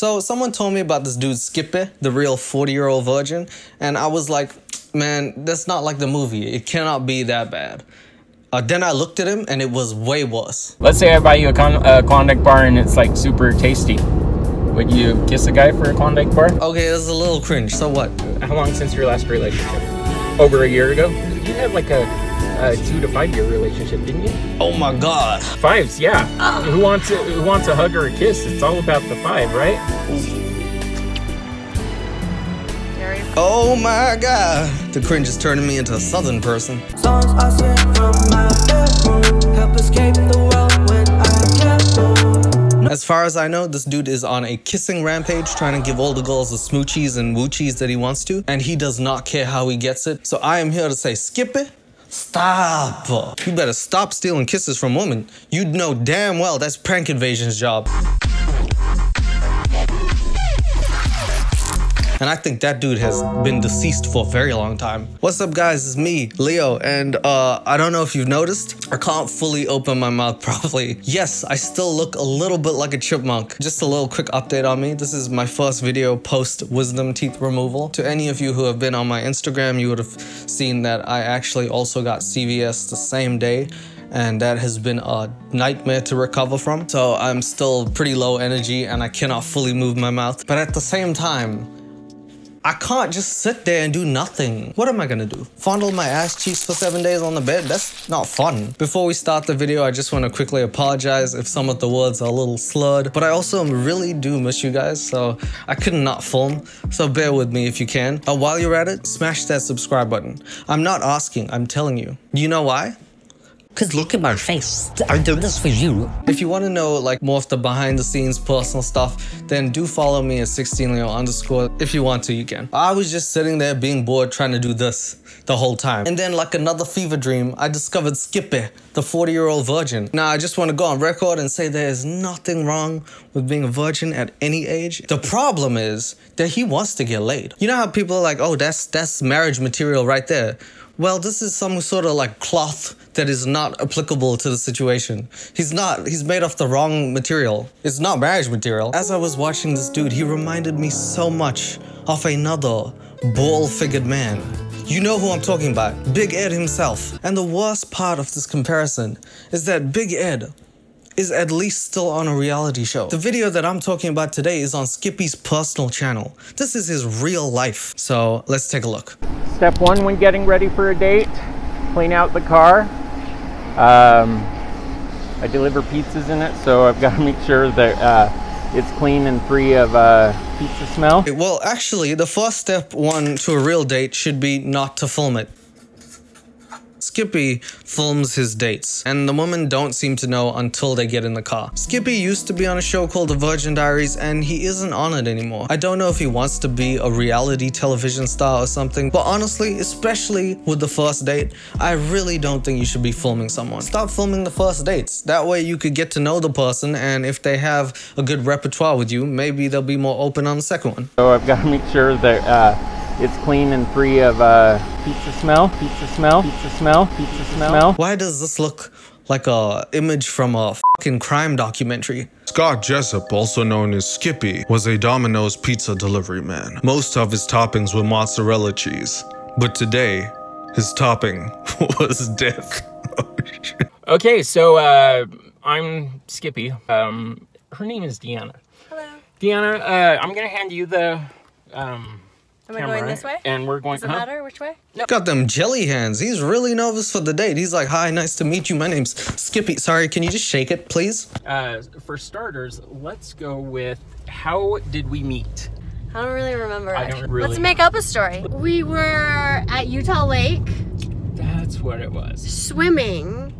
So someone told me about this dude Skippy, the real 40 year old virgin, and I was like, man, that's not like the movie. It cannot be that bad. Uh, then I looked at him and it was way worse. Let's say I buy you a, con- a Klondike bar and it's like super tasty. Would you kiss a guy for a Klondike bar? Okay, that's a little cringe. So what? How long since your last relationship? Over a year ago? You had like a, a two to five year relationship, didn't you? Oh my god. Fives, yeah. Who wants a, who wants a hug or a kiss? It's all about the five, right? Oh my god. The cringe is turning me into a southern person. Songs I sing from my bedroom help escape the world when I get bored. As far as I know, this dude is on a kissing rampage trying to give all the girls the smoochies and woochies that he wants to, and he does not care how he gets it. So I am here to say, skip it. Stop. You better stop stealing kisses from women. You'd know damn well that's prank invasion's job. And I think that dude has been deceased for a very long time. What's up, guys? It's me, Leo, and uh, I don't know if you've noticed, I can't fully open my mouth properly. Yes, I still look a little bit like a chipmunk. Just a little quick update on me. This is my first video post wisdom teeth removal. To any of you who have been on my Instagram, you would have seen that I actually also got CVS the same day and that has been a nightmare to recover from. So I'm still pretty low energy and I cannot fully move my mouth. But at the same time, I can't just sit there and do nothing. What am I gonna do? Fondle my ass cheeks for seven days on the bed? That's not fun. Before we start the video, I just want to quickly apologize if some of the words are a little slurred, but I also really do miss you guys, so I could not film, so bear with me if you can. Uh, while you're at it, smash that subscribe button. I'm not asking, I'm telling you. You know why? Cause look at my face. I'm doing this for you. If you want to know like more of the behind the scenes personal stuff, then do follow me at 16leo underscore. If you want to, you can. I was just sitting there being bored trying to do this the whole time. And then like another fever dream, I discovered Skippy, the 40 year old virgin. Now I just want to go on record and say there is nothing wrong with being a virgin at any age. The problem is that he wants to get laid. You know how people are like, oh, that's that's marriage material right there. Well, this is some sort of like cloth that is not applicable to the situation. He's not, he's made of the wrong material. It's not marriage material. As I was watching this dude, he reminded me so much of another ball figured man. You know who I'm talking about, Big Ed himself. And the worst part of this comparison is that Big Ed is at least still on a reality show. The video that I'm talking about today is on Skippy's personal channel. This is his real life. So let's take a look. Step one when getting ready for a date, clean out the car. Um, I deliver pizzas in it, so I've got to make sure that uh, it's clean and free of uh, pizza smell. Well, actually, the first step one to a real date should be not to film it. Skippy films his dates, and the women don't seem to know until they get in the car. Skippy used to be on a show called The Virgin Diaries, and he isn't on it anymore. I don't know if he wants to be a reality television star or something, but honestly, especially with the first date, I really don't think you should be filming someone. Stop filming the first dates. That way you could get to know the person, and if they have a good repertoire with you, maybe they'll be more open on the second one. So I've got to make sure that uh, it's clean and free of uh, pizza smell, pizza smell, pizza smell, pizza smell. Why does this look like a image from a fucking crime documentary? Scott Jessup, also known as Skippy, was a Domino's pizza delivery man. Most of his toppings were mozzarella cheese, but today, his topping was death. Oh. Okay, so uh, I'm Skippy. Um, her name is Deanna. Hello. Deanna, uh, I'm gonna hand you the um, Am I camera, going this way? and we're going. Does it huh? matter which way? Got them jelly hands. He's really nervous for the date. He's like, hi, nice to meet you. My name's Skippy. Sorry, can you just shake it, please? Uh, for starters, let's go with how did we meet? I don't really remember. I don't really- Let's make up a story. We were at Utah Lake That's what it was. swimming.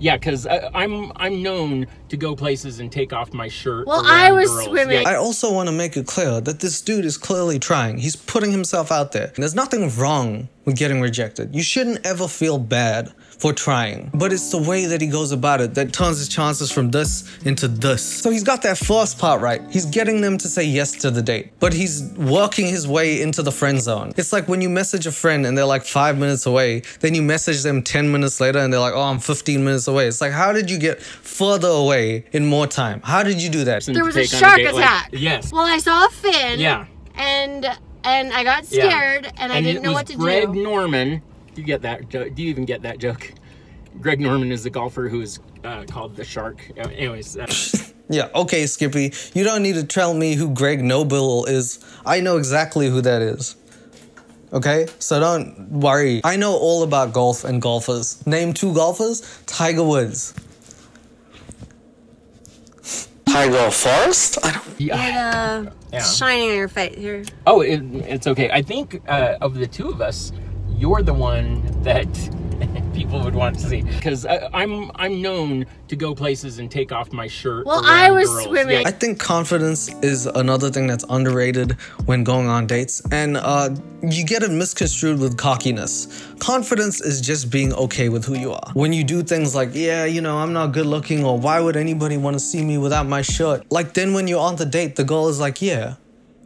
Yeah, because uh, I'm I'm known to go places and take off my shirt. Well, I was girls. swimming. I also want to make it clear that this dude is clearly trying. He's putting himself out there. There's nothing wrong with getting rejected. You shouldn't ever feel bad for trying. But it's the way that he goes about it that turns his chances from this into this. So he's got that first part right. He's getting them to say yes to the date, but he's working his way into the friend zone. It's like when you message a friend and they're like five minutes away, then you message them 10 minutes later and they're like, oh, I'm 15 minutes away. It's like, how did you get further away in more time? How did you do that? There was a Take on shark like- attack. yes. Well, I saw a fin. Yeah. And and I got Yeah. scared and I and didn't know what to Greg do. Norman. Do you get that? joke? Do you even get that joke? Greg Norman is the golfer who is uh, called the Shark. Uh, anyways, uh, Yeah, okay, Skippy. You don't need to tell me who Greg Noble is. I know exactly who that is. Okay? So don't worry. I know all about golf and golfers. Name two golfers Tiger Woods. Tiger Forest? I don't. yeah. It, uh, Yeah. shining on your face here. Oh, it, it's okay. I think uh, of the two of us, you're the one that people would want to see because I'm I'm known to go places and take off my shirt. Well, I was girls. swimming. I think confidence is another thing that's underrated when going on dates, and uh, you get it misconstrued with cockiness. Confidence is just being okay with who you are. When you do things like, yeah, you know, I'm not good looking, or why would anybody want to see me without my shirt? Like, then when you're on the date, the girl is like, yeah.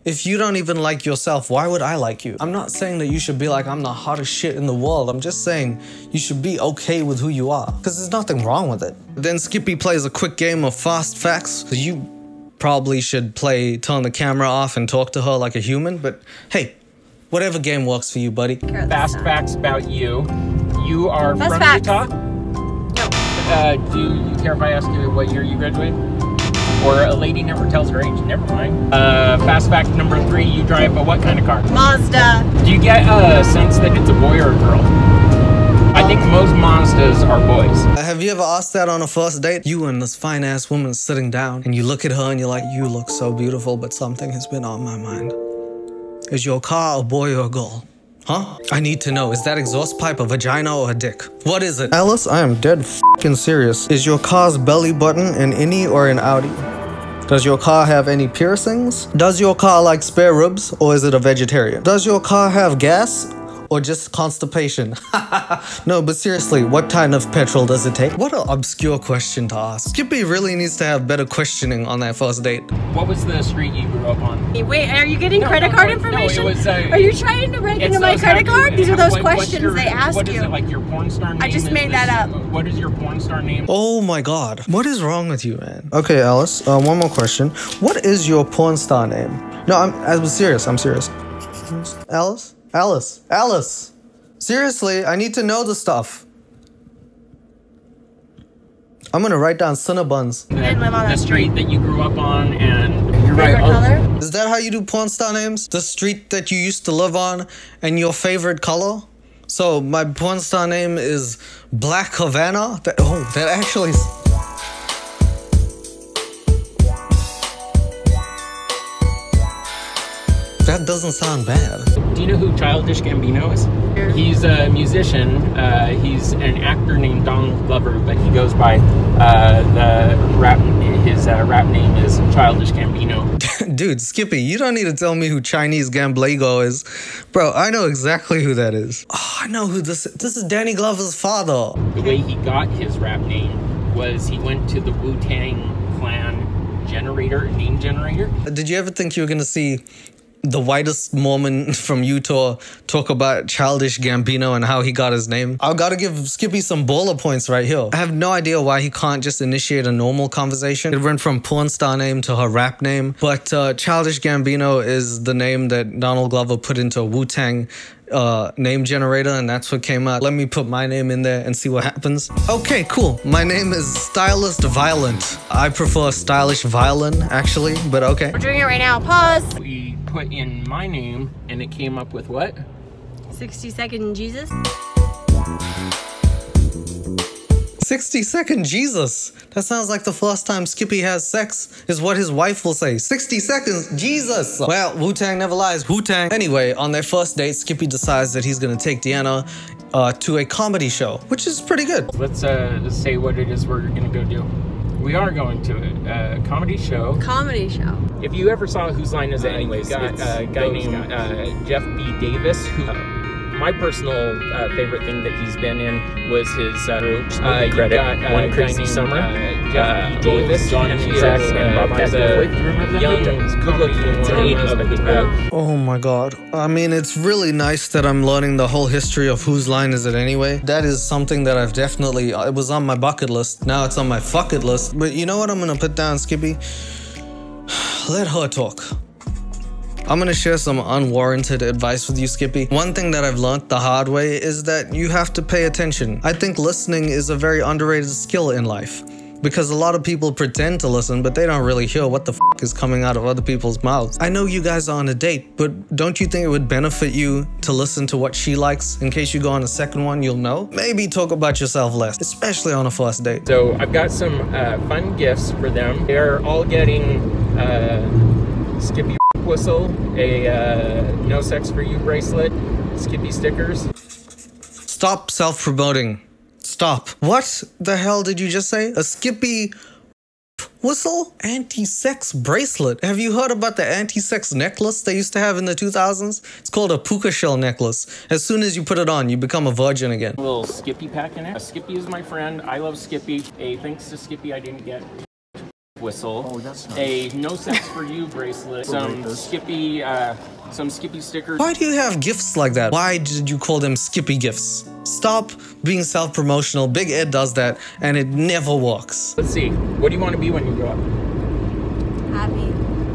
If you don't even like yourself, why would I like you? I'm not saying that you should be like, I'm the hottest shit in the world. I'm just saying you should be okay with who you are. Because there's nothing wrong with it. Then Skippy plays a quick game of fast facts. You probably should play, turn the camera off and talk to her like a human. But hey, whatever game works for you, buddy. Fast facts about you. You are Fast from facts. Utah. No. Uh, do you care if I ask you what year you graduated? Or a lady never tells her age. Never mind. Uh, fast fact number three: You drive a what kind of car? Mazda. Do you get a sense that it's a boy or a girl? I think most Mazdas are boys. Have you ever asked that on a first date? You and this fine ass woman sitting down, and you look at her and you're like, You look so beautiful, but something has been on my mind. Is your car a boy or a girl? Huh? I need to know. Is that exhaust pipe a vagina or a dick? What is it? Alice, I am dead fing serious. Is your car's belly button an innie or an outie? Does your car have any piercings? Does your car like spare ribs or is it a vegetarian? Does your car have gas or just constipation? no, but seriously, what kind of petrol does it take? What an obscure question to ask. Skippy really needs to have better questioning on that first date. What was the street you grew up on? Wait, are you getting No, credit no, card no, no, information? was, uh, are you trying to break into my credit card? These are those what- questions your- they ask What is you. What is it like your porn star name? I just made this- that up. What is your porn star name? Oh my god. What is wrong with you, man? Okay, Alice, uh, one more question. What is your porn star name? No, I'm, I was serious. I'm serious. Alice? Alice? Alice? Seriously, I need to know the stuff. I'm gonna write down Cinnabuns. didn't live on the street that you grew up on, and you're Favorite right. oh, color? Is that how you do porn star names? The street that you used to live on and your favorite color? So my porn star name is Black Havana. That oh, that actually. That doesn't sound bad. Do you know who Childish Gambino is? He's a musician. Uh, he's an actor named Donald Glover, but he goes by uh, the rap. His uh, rap name is Childish Gambino. Dude, Skippy, you don't need to tell me who Chinese Gamblago is. Bro, I know exactly who that is. Oh, I know who this is. This is Danny Glover's father. The way he got his rap name was he went to the Wu Tang Clan generator, name generator. Did you ever think you were gonna see the whitest Mormon from Utah talk about childish Gambino and how he got his name? I've gotta give Skippy some baller points right here. I have no idea why he can't just initiate a normal conversation. It went from porn star name to her rap name, but uh, childish Gambino is the name that Donald Glover put into a Wu Tang. Uh, name generator, and that's what came out. Let me put my name in there and see what happens. Okay, cool. My name is Stylist Violent. I prefer stylish violin, actually, but okay. We're doing it right now. Pause. We put in my name, and it came up with what? 60 second Jesus. 60 second Jesus. That sounds like the first time Skippy has sex, is what his wife will say. 60 seconds, Jesus. Well, Wu Tang never lies. Wu Tang. Anyway, on their first date, Skippy decides that he's gonna take Deanna uh, to a comedy show, which is pretty good. Let's uh, say what it is we're gonna go do. We are going to a, a comedy show. Comedy show. If you ever saw Whose Line Is It Anyways, got it's a guy named uh, Jeff B. Davis who my personal uh, favorite thing that he's been in was his uh, uh, you've credit. got, uh, One Crazy named, Summer. uh, Jeff Uh, Davis, John and he's Cusack uh, and Bob has Castellaneta. a Do you remember that? young, good-looking Totally husband. husband. Uh, Oh my god. I mean, it's really nice that I'm learning the whole history of whose line is it anyway. That is something that I've definitely, it was on my bucket list. Now it's on my fuck it list. But you know what I'm gonna put down, Skippy? Let her talk. I'm gonna share some unwarranted advice with you, Skippy. One thing that I've learned the hard way is that you have to pay attention. I think listening is a very underrated skill in life. Because a lot of people pretend to listen, but they don't really hear what the f is coming out of other people's mouths. I know you guys are on a date, but don't you think it would benefit you to listen to what she likes? In case you go on a second one, you'll know. Maybe talk about yourself less, especially on a first date. So I've got some uh, fun gifts for them. They're all getting uh, Skippy whistle, a uh, no sex for you bracelet, Skippy stickers. Stop self promoting. Stop. What the hell did you just say? A Skippy whistle? Anti sex bracelet. Have you heard about the anti sex necklace they used to have in the 2000s? It's called a puka shell necklace. As soon as you put it on, you become a virgin again. A little Skippy pack in it. Skippy is my friend. I love Skippy. A thanks to Skippy, I didn't get whistle. Oh, that's nice. A no sex for you bracelet. Some Skippy, uh, some Skippy stickers. Why do you have gifts like that? Why did you call them Skippy gifts? Stop being self promotional. Big Ed does that, and it never works. Let's see. What do you want to be when you grow up? Happy.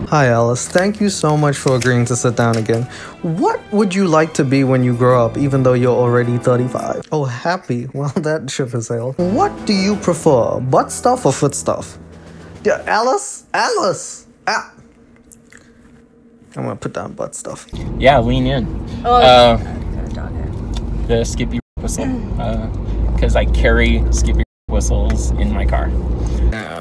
Hi, Alice. Thank you so much for agreeing to sit down again. What would you like to be when you grow up, even though you're already 35? Oh, happy. Well, that ship has sailed. What do you prefer, butt stuff or foot stuff? Yeah, Alice? Alice! Ah. I'm gonna put down butt stuff. Yeah, lean in. Oh, Uh, the Skippy whistle, because I carry Skippy whistles in my car. Oh,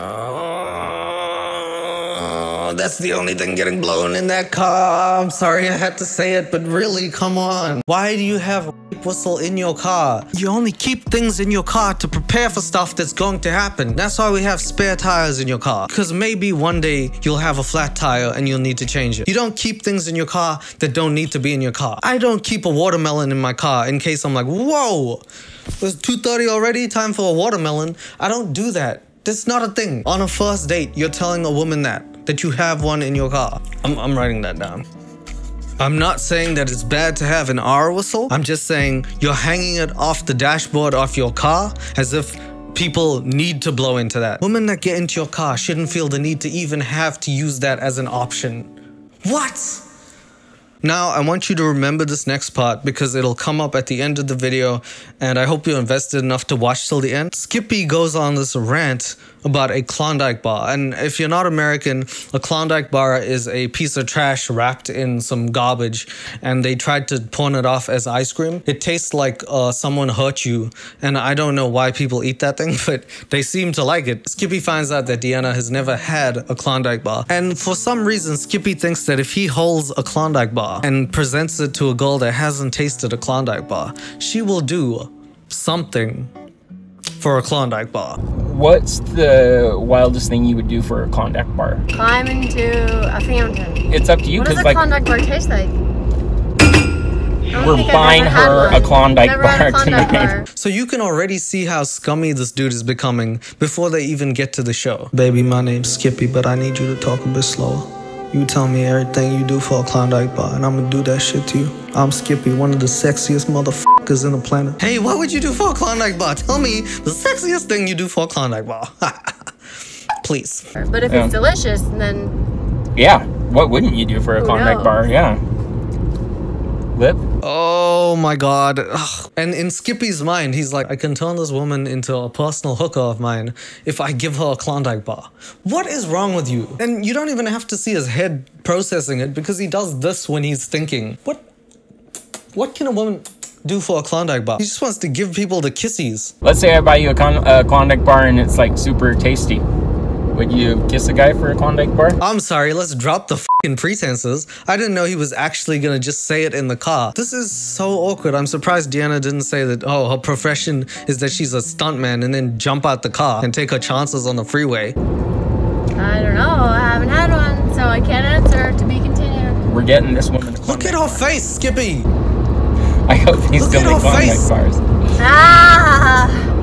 that's the only thing getting blown in that car. I'm sorry I had to say it, but really, come on. Why do you have a whistle in your car? You only keep things in your car to prepare for stuff that's going to happen. That's why we have spare tires in your car. Because maybe one day you'll have a flat tire and you'll need to change it. You don't keep things in your car that don't need to be in your car. I don't keep a watermelon in my car in case I'm like, whoa, it's 2.30 already, time for a watermelon. I don't do that. That's not a thing. On a first date, you're telling a woman that, that you have one in your car. I'm, I'm writing that down. I'm not saying that it's bad to have an R whistle. I'm just saying you're hanging it off the dashboard of your car as if people need to blow into that. Women that get into your car shouldn't feel the need to even have to use that as an option. What? Now, I want you to remember this next part because it'll come up at the end of the video, and I hope you're invested enough to watch till the end. Skippy goes on this rant about a Klondike bar, and if you're not American, a Klondike bar is a piece of trash wrapped in some garbage, and they tried to pawn it off as ice cream. It tastes like uh, someone hurt you, and I don't know why people eat that thing, but they seem to like it. Skippy finds out that Deanna has never had a Klondike bar, and for some reason, Skippy thinks that if he holds a Klondike bar and presents it to a girl that hasn't tasted a Klondike bar, she will do something for a Klondike bar. What's the wildest thing you would do for a Klondike bar? Climb into a fountain. It's up to you What does a like Klondike bar taste like? We're buying her a. Klondike Never had a bar Klondike tonight. bar. So you can already see how scummy this dude is becoming before they even get to the show. Baby, my name's Skippy, but I need you to talk a bit slower. You tell me everything you do for a Klondike bar, and I'm gonna do that shit to you. I'm Skippy, one of the sexiest motherfuckers in the planet. Hey, what would you do for a Klondike bar? Tell me the sexiest thing you do for a Klondike bar. Please. But if Yeah. it's delicious, then Yeah. What wouldn't you do for a Klondike bar? Yeah. Lip? Oh my god. Ugh. And in Skippy's mind, he's like, I can turn this woman into a personal hooker of mine if I give her a Klondike bar. What is wrong with you? And you don't even have to see his head processing it because he does this when he's thinking. What what can a woman do for a Klondike bar? He just wants to give people the kissies. Let's say I buy you a, Klondike bar and it's like super tasty. Would you kiss a guy for a Klondike bar? I'm sorry, let's drop the fucking pretenses. I didn't know he was actually gonna just say it in the car. This is so awkward. I'm surprised Deanna didn't say that, oh, her profession is that she's a stuntman and then jump out the car and take her chances on the freeway. I don't know. I haven't had one, so I can't answer. To be continued. We're getting this woman a Look at her face, Skippy! I hope these Look don't at her Klondike face. bars.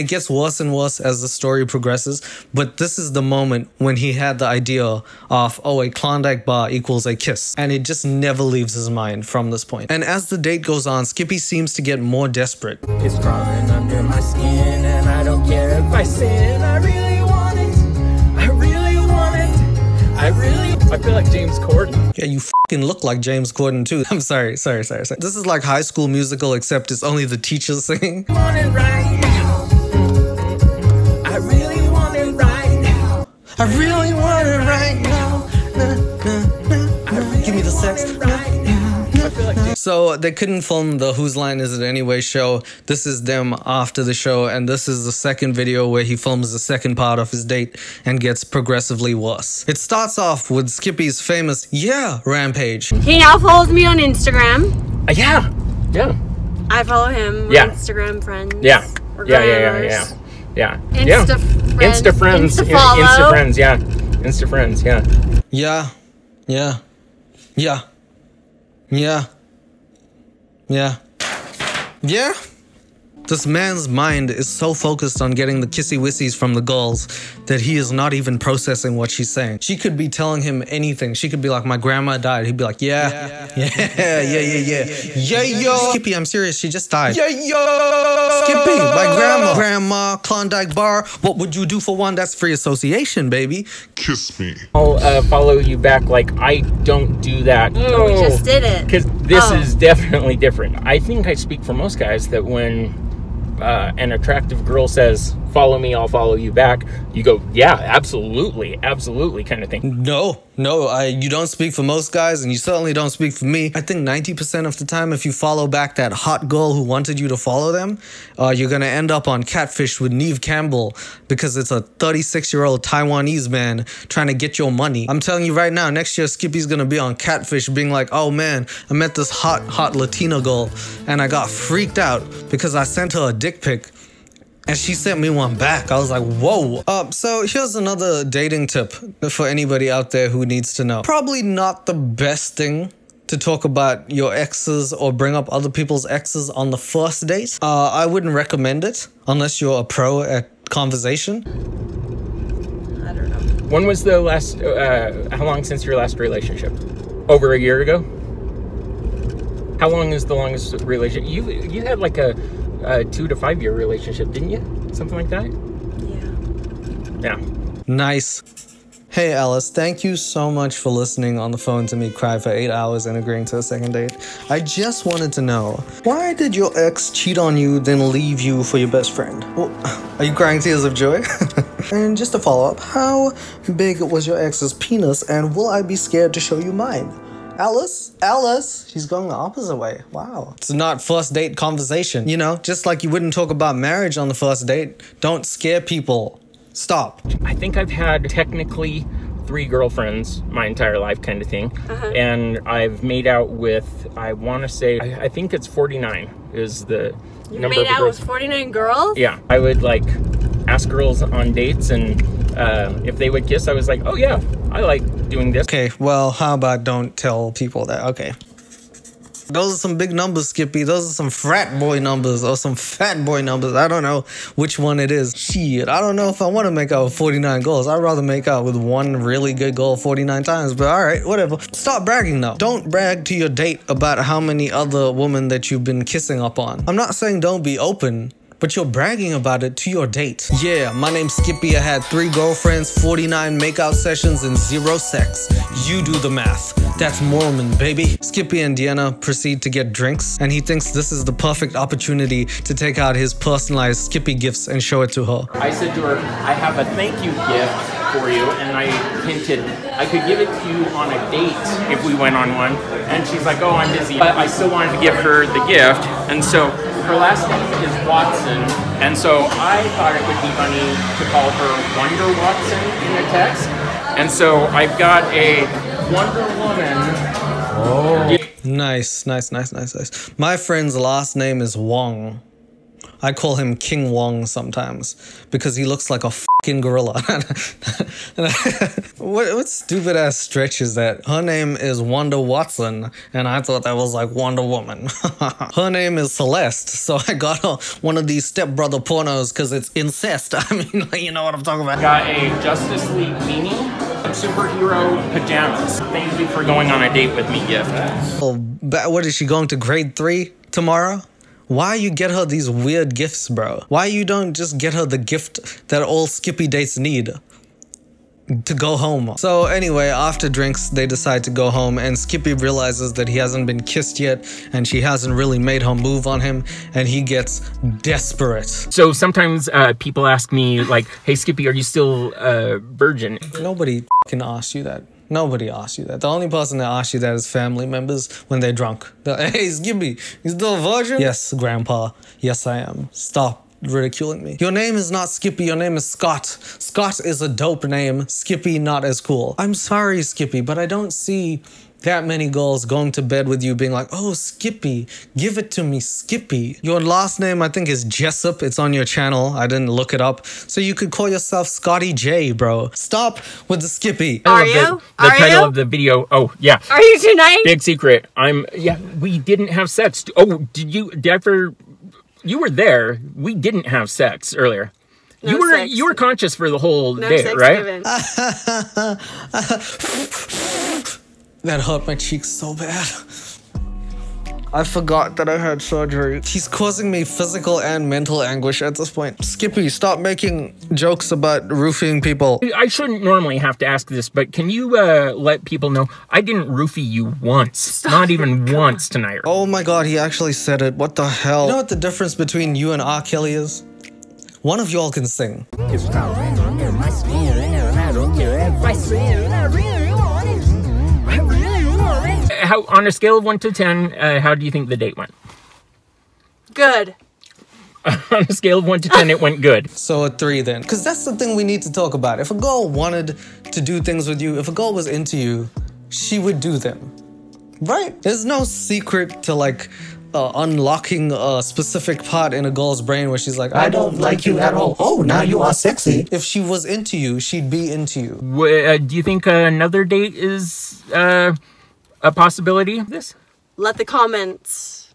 It gets worse and worse as the story progresses, but this is the moment when he had the idea of, oh, a Klondike bar equals a kiss. And it just never leaves his mind from this point. And as the date goes on, Skippy seems to get more desperate. It's crawling under my skin, and I don't care if I sin. I really want it. I really want it. I really I feel like James Corden. Yeah, you fucking look like James Corden too. I'm sorry, sorry, sorry, sorry. This is like high school musical, except it's only the teachers singing. I really want it right now. I really want it right now. Give me the sex. Right now. So they couldn't film the Whose Line Is It Anyway show. This is them after the show, and this is the second video where he films the second part of his date and gets progressively worse. It starts off with Skippy's famous yeah rampage. He now follows me on Instagram. Uh, yeah, yeah, I follow him. We're Yeah. Instagram friends. yeah, We're yeah, yeah, yeah, grammars. Yeah, yeah, yeah. Insta friends. Insta friends, Insta follow. Insta friends, yeah, Insta friends, yeah. Yeah, yeah, yeah, yeah, yeah, yeah. This man's mind is so focused on getting the kissy wissies from the girls that he is not even processing what she's saying. She could be telling him anything. She could be like, My grandma died. He'd be like, Yeah, yeah, yeah, yeah, yeah, yeah, yeah, yo. Skippy, I'm serious. She just died. Yeah, yo. Skippy, my grandma. Grandma, Klondike Bar. What would you do for one? That's free association, baby. Kiss me. I'll uh, follow you back. Like I don't do that. No. We just did it. Because this Oh. is definitely different. I think I speak for most guys that when uh, an attractive girl says, "Follow me, I'll follow you back," you go, "Yeah, absolutely, absolutely," kind of thing. No, no, I you don't speak for most guys, and you certainly don't speak for me. I think 90% of the time, if you follow back that hot girl who wanted you to follow them, uh, you're gonna end up on Catfish with Neve Campbell because it's a 36 year old Taiwanese man trying to get your money. I'm telling you right now, next year Skippy's gonna be on Catfish being like, oh man, I met this hot, hot Latina girl, and I got freaked out because I sent her a dick pic and she sent me one back. I was like, whoa. Uh, so here's another dating tip for anybody out there who needs to know. Probably not the best thing to talk about your exes or bring up other people's exes on the first date. Uh, I wouldn't recommend it unless you're a pro at conversation. I don't know. When was the last? Uh, how long since your last relationship? Over a year ago. How long is the longest relationship? You you had like a, a two to five year relationship, didn't you? Something like that. Yeah. Yeah. Nice. Hey Alice, thank you so much for listening on the phone to me cry for eight hours and agreeing to a second date. I just wanted to know why did your ex cheat on you, then leave you for your best friend? Well, are you crying tears of joy? and just to follow up, how big was your ex's penis, and will I be scared to show you mine? Alice? Alice? She's going the opposite way. Wow. It's not first date conversation. You know, just like you wouldn't talk about marriage on the first date. Don't scare people. Stop. I think I've had technically three girlfriends my entire life, kind of thing. Uh-huh. And I've made out with, I want to say, I, I think it's 49 is the You number made of out girls. with 49 girls? Yeah, I would like ask girls on dates, and uh, if they would kiss, I was like, oh yeah, I like doing this. Okay, well, how about don't tell people that? Okay. Those are some big numbers, Skippy. Those are some frat boy numbers or some fat boy numbers. I don't know which one it is. Shit, I don't know if I want to make out with 49 goals. I'd rather make out with one really good goal 49 times, but all right, whatever. Stop bragging though. Don't brag to your date about how many other women that you've been kissing up on. I'm not saying don't be open. But you're bragging about it to your date. Yeah, my name's Skippy. I had three girlfriends, 49 makeout sessions, and zero sex. You do the math. That's Mormon, baby. Skippy and Deanna proceed to get drinks, and he thinks this is the perfect opportunity to take out his personalized Skippy gifts and show it to her. I said to her, I have a thank you gift for you, and I hinted I could give it to you on a date if we went on one. And she's like, Oh, I'm busy. But I still wanted to give her the gift, and so her last name is Watson, and so I thought it would be funny to call her Wonder Watson in a text. And so I've got a Wonder Woman. Oh. Nice, nice, nice, nice, nice. My friend's last name is Wong. I call him King Wong sometimes because he looks like a fucking gorilla. what what stupid ass stretch is that? Her name is Wanda Watson, and I thought that was like Wonder Woman. her name is Celeste, so I got her one of these stepbrother pornos because it's incest. I mean, like, you know what I'm talking about. Got a Justice League beanie, superhero pajamas. Thank you for going on a date with me gift. Oh, what is she going to grade three tomorrow? Why you get her these weird gifts, bro? Why you don't just get her the gift that all Skippy dates need? To go home. So anyway, after drinks, they decide to go home, and Skippy realizes that he hasn't been kissed yet, and she hasn't really made her move on him, and he gets desperate. So sometimes uh, people ask me, like, hey, Skippy, are you still a virgin? Nobody can ask you that. Nobody asks you that. The only person that asks you that is family members when they're drunk. They're hey, Skippy, you still a virgin? Yes, Grandpa. Yes, I am. Stop ridiculing me. Your name is not Skippy, your name is Scott. Scott is a dope name. Skippy, not as cool. I'm sorry, Skippy, but I don't see that many girls going to bed with you being like, oh, Skippy, give it to me, Skippy. Your last name, I think, is Jessup. It's on your channel. I didn't look it up. So you could call yourself Scotty J, bro. Stop with the Skippy. Are The- you? The, Are title you? of the video. Oh, yeah. Are you tonight? Big secret. I'm, yeah, we didn't have sex. Oh, did you, did I ever, you were there. We didn't have sex earlier. No you were sex. you were conscious for the whole No day, sex right? given. That hurt my cheeks so bad. I forgot that I had surgery. He's causing me physical and mental anguish at this point. Skippy, stop making jokes about roofing people. I shouldn't normally have to ask this, but can you uh, let people know I didn't roofie you once, not even once tonight. Oh my god, he actually said it. What the hell? You know what the difference between you and R. Kelly is? One of y'all can sing. How on a scale of one to ten, uh, how do you think the date went? Good. on a scale of one to ten, it went good. So a three then. Because that's the thing we need to talk about. If a girl wanted to do things with you, if a girl was into you, she would do them. Right? There's no secret to like uh, unlocking a specific part in a girl's brain where she's like, I don't like you at all. Oh, now you are sexy. If she was into you, she'd be into you. W- uh, do you think uh, another date is uh, a possibility? This Let the comments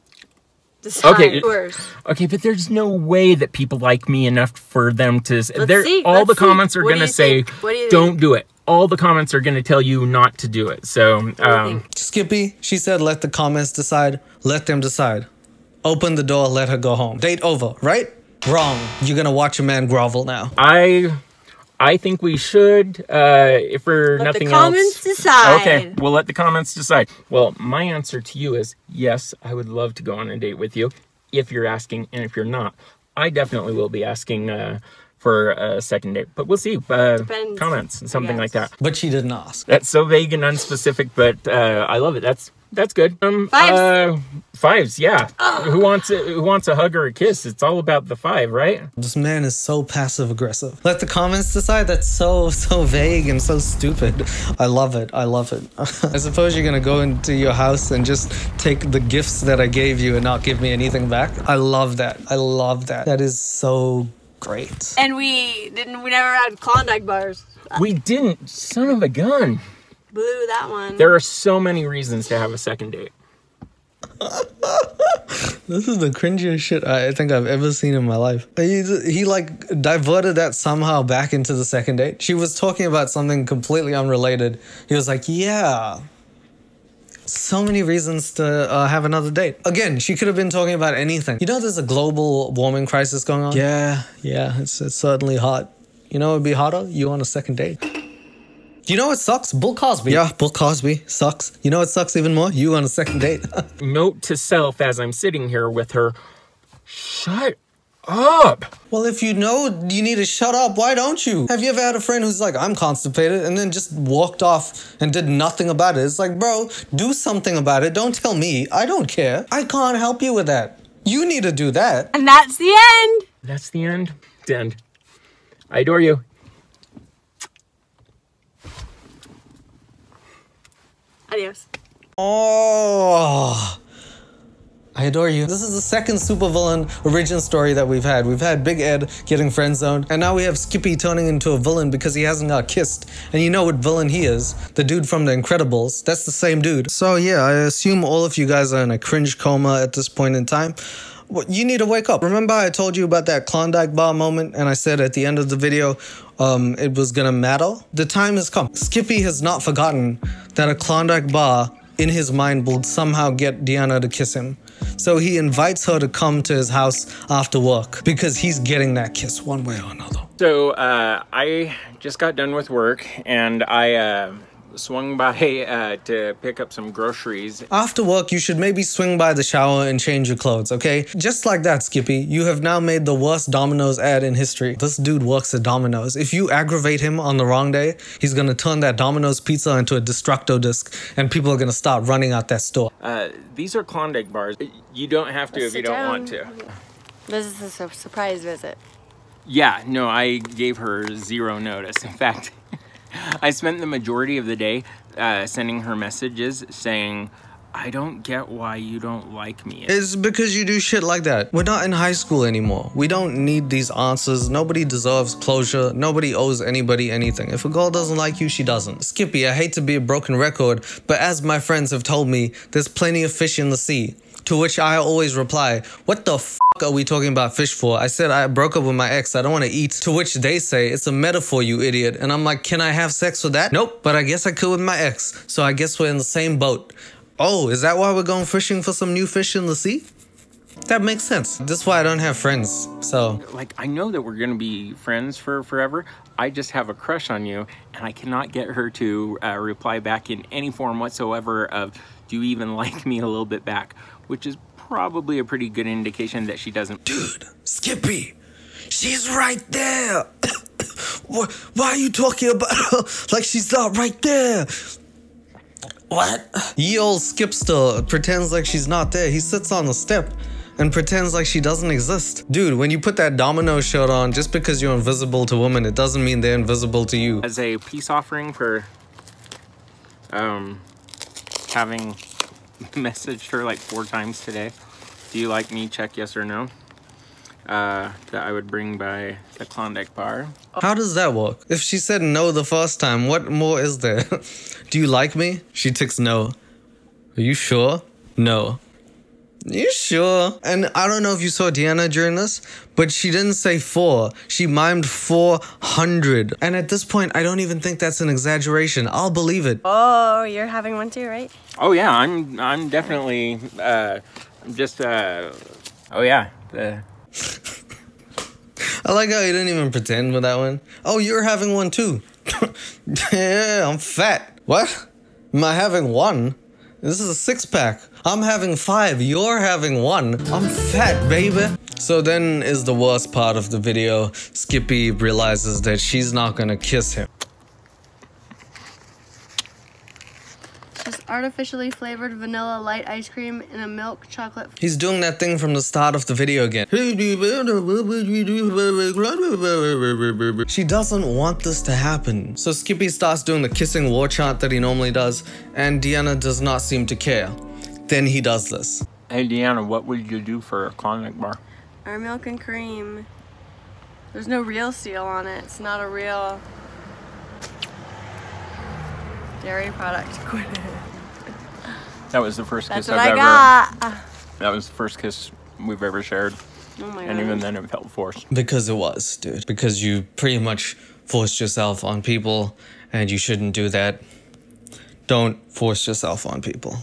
decide Okay. yours. okay, but there's no way that people like me enough for them to. Let's see, all let's the see. comments are gonna say. What do you "Don't think? do it." All the comments are gonna tell you not to do it. So, do um. Skippy, she said, let the comments decide. Let them decide. Open the door, let her go home. Date over, right? Wrong. You're gonna watch a man grovel now. I, I think we should. Uh, if for Let nothing the comments else, decide. Okay, we'll let the comments decide. Well, my answer to you is yes, I would love to go on a date with you if you're asking, and if you're not, I definitely will be asking uh, for a second date. But we'll see. Uh, Depends, comments, something like that. But she didn't ask. That's so vague and unspecific, but uh, I love it. That's that's good. Um, Fives. Uh, fives, yeah. Who wants a, who wants a hug or a kiss? It's all about the five, right? This man is so passive aggressive. Let the comments decide. That's so, so vague and so stupid. I love it. I love it. I suppose you're gonna go into your house and just take the gifts that I gave you and not give me anything back. I love that. I love that. That is so great. And we didn't. We never had Klondike bars. We didn't. Son of a gun. Blew that one. There are so many reasons to have a second date. This is the cringiest shit I think I've ever seen in my life. He, he like diverted that somehow back into the second date. She was talking about something completely unrelated. He was like, yeah. So many reasons to uh, have another date. Again, she could have been talking about anything. You know, there's a global warming crisis going on. Yeah, yeah, it's, it's certainly hot. You know, it'd be hotter. You on a second date. You know what sucks? Bill Cosby. Yeah, Bill Cosby sucks. You know what sucks even more? You on a second date. Note to self as I'm sitting here with her. Shut up. Well, if you know you need to shut up, why don't you? Have you ever had a friend who's like, I'm constipated, and then just walked off and did nothing about it? It's like, bro, do something about it. Don't tell me. I don't care. I can't help you with that. You need to do that. and that's the end. That's the end. The end. I adore you. Adios. Oh. I adore you. This is the second supervillain origin story that we've had. We've had Big Ed getting friend zoned, and now we have Skippy turning into a villain because he hasn't got kissed. And you know what villain he is? The dude from The Incredibles. That's the same dude. So yeah, I assume all of you guys are in a cringe coma at this point in time. You need to wake up. Remember I told you about that Klondike bar moment and I said at the end of the video um, it was gonna matter? The time has come. Skippy has not forgotten that a Klondike bar in his mind will somehow get Deanna to kiss him. So he invites her to come to his house after work because he's getting that kiss one way or another. So uh, I just got done with work and I uh, swung by uh, to pick up some groceries. After work, you should maybe swing by the shower and change your clothes, okay? Just like that, Skippy, you have now made the worst Domino's ad in history. This dude works at Domino's. If you aggravate him on the wrong day, he's gonna turn that Domino's pizza into a destructo disc, and people are gonna start running out that store. Uh, these are Klondike bars. You don't have to if you don't want to. This is a surprise visit. Yeah, no, I gave her zero notice. In fact, I spent the majority of the day uh, sending her messages saying, I don't get why you don't like me. It's because you do shit like that. We're not in high school anymore. We don't need these answers. Nobody deserves closure. Nobody owes anybody anything. If a girl doesn't like you, she doesn't. Skippy, I hate to be a broken record, but as my friends have told me, there's plenty of fish in the sea. To which I always reply, What the f are we talking about fish for? I said I broke up with my ex, I don't want to eat. To which they say, It's a metaphor, you idiot. And I'm like, Can I have sex with that? Nope, but I guess I could with my ex. So I guess we're in the same boat. Oh, is that why we're going fishing for some new fish in the sea? That makes sense. That's why I don't have friends. So, Like, I know that we're gonna be friends for forever. I just have a crush on you, and I cannot get her to uh, reply back in any form whatsoever of, do you even like me a little bit back? Which is probably a pretty good indication that she doesn't. dude, Skippy, she's right there. Why why are you talking about her like she's not right there? What? Ye old Skipster pretends like she's not there. He sits on the step and pretends like she doesn't exist. Dude, when you put that domino shirt on, just because you're invisible to women, it doesn't mean they're invisible to you. As a peace offering for um, having messaged her like four times today, do you like me? Check yes or no. Uh, that I would bring by the Klondike bar. How does that work? If she said no the first time, what more is there? Do you like me? She ticks no. Are you sure? No. You sure? And I don't know if you saw Deanna during this, but she didn't say four. She mimed 400. And at this point, I don't even think that's an exaggeration. I'll believe it. Oh, you're having one too, right? Oh yeah, I'm I'm definitely uh, I'm just uh, oh yeah. The, I like how you didn't even pretend with that one. Oh, you're having one too. yeah, I'm fat. What? Am I having one? This is a six pack. I'm having five. You're having one. I'm fat, baby. So then is the worst part of the video. Skippy realizes that she's not gonna kiss him. Just artificially flavored vanilla light ice cream in a milk chocolate. He's doing that thing from the start of the video again. She doesn't want this to happen. So Skippy starts doing the kissing war chant that he normally does, and Deanna does not seem to care. Then he does this. hey Deanna, what would you do for a Klondike bar? Our milk and cream. There's no real seal on it. It's not a real dairy product. That was the first That's kiss what I've I ever. got. That was the first kiss we've ever shared, Oh my and god. even then it felt forced. Because it was, dude. Because you pretty much forced yourself on people, and you shouldn't do that. Don't force yourself on people.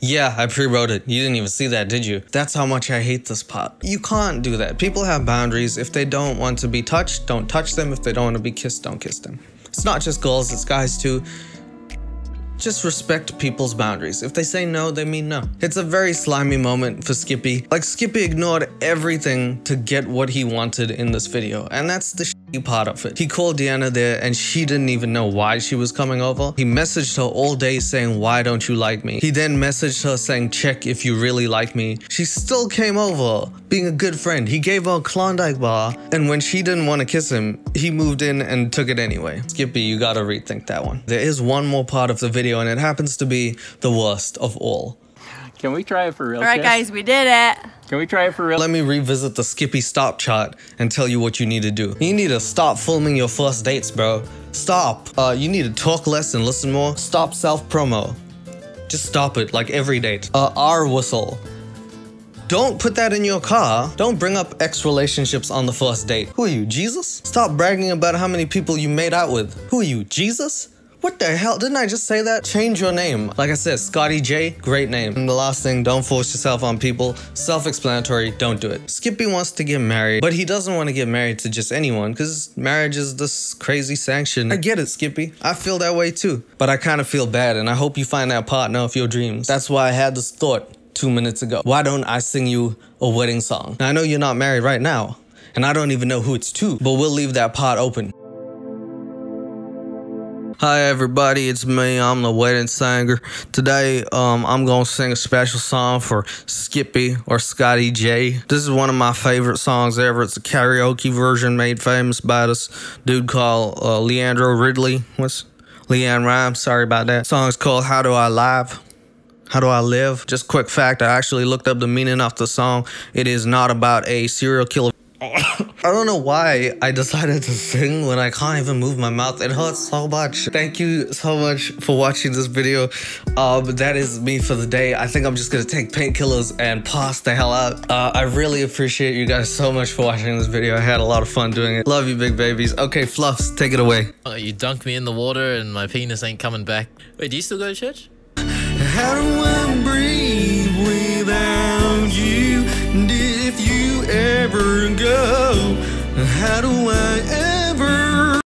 Yeah, I pre wrote it. You didn't even see that, did you? That's how much I hate this part. You can't do that. People have boundaries. If they don't want to be touched, don't touch them. If they don't want to be kissed, don't kiss them. It's not just girls, it's guys too. Just respect people's boundaries. If they say no, they mean no. It's a very slimy moment for Skippy. Like, Skippy ignored everything to get what he wanted in this video, and that's the part of it. He called Deanna there, and she didn't even know why she was coming over. He messaged her all day saying, Why don't you like me? He then messaged her saying, Check if you really like me. She still came over, being a good friend. He gave her a Klondike bar, and when she didn't want to kiss him, he moved in and took it anyway. Skippy, you gotta rethink that one. There is one more part of the video, and it happens to be the worst of all. Can we try it for real? All right, guys, we did it. Can we try it for real? Let me revisit the Skippy stop chart and tell you what you need to do. You need to stop filming your first dates, bro. Stop. Uh, you need to talk less and listen more. Stop self promo. Just stop it, like every date. Uh, R whistle. Don't put that in your car. Don't bring up ex relationships on the first date. Who are you, Jesus? Stop bragging about how many people you made out with. Who are you, Jesus? What the hell? Didn't I just say that? Change your name. Like I said, Scotty J, great name. And the last thing, don't force yourself on people. Self explanatory, don't do it. Skippy wants to get married, but he doesn't want to get married to just anyone because marriage is this crazy sanction. I get it, Skippy. I feel that way too. But I kind of feel bad, and I hope you find that partner of your dreams. That's why I had this thought two minutes ago. Why don't I sing you a wedding song? Now, I know you're not married right now, and I don't even know who it's to, but we'll leave that part open. Hi everybody, it's me. I'm the wedding singer. Today, um, I'm gonna sing a special song for Skippy or Scotty J. This is one of my favorite songs ever. It's a karaoke version made famous by this dude called uh, Leandro Ridley. What's LeAnn Rimes? Sorry about that. song's called "How Do I Live." How do I live? Just quick fact, I actually looked up the meaning of the song. It is not about a serial killer. I don't know why I decided to sing when I can't even move my mouth. It hurts so much. Thank you so much for watching this video. Um, that is me for the day. I think I'm just gonna take painkillers and pass the hell out. Uh, I really appreciate you guys so much for watching this video. I had a lot of fun doing it. Love you, big babies. Okay, Fluffs, take it away. Uh, you dunk me in the water and my penis ain't coming back. Wait, do you still go to church? ever go? How do I